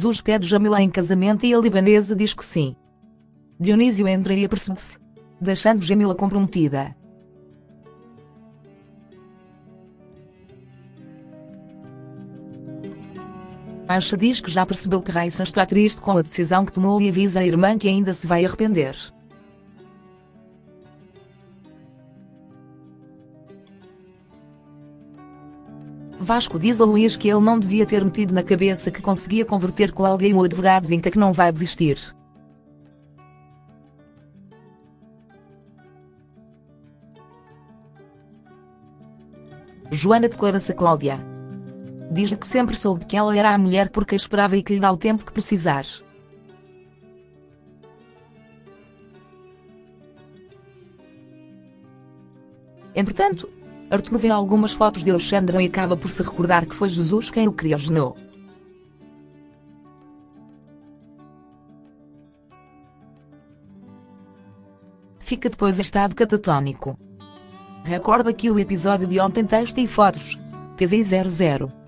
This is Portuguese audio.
Jesus pede Jamila em casamento e a libanesa diz que sim. Dionísio entra e apercebe-se, deixando Jamila comprometida. Aisha diz que já percebeu que Raissan está triste com a decisão que tomou e avisa a irmã que ainda se vai arrepender. Vasco diz a Luís que ele não devia ter metido na cabeça que conseguia converter Cláudia em um advogado vinca que não vai desistir. Joana declara-se a Cláudia. Diz-lhe que sempre soube que ela era a mulher porque a esperava e que lhe dá o tempo que precisar. Entretanto, Arthur vê algumas fotos de Alexandra e acaba por se recordar que foi Jesus quem o criogenou. Fica depois em estado catatónico. Recorda que o episódio de ontem texto e fotos. TV 00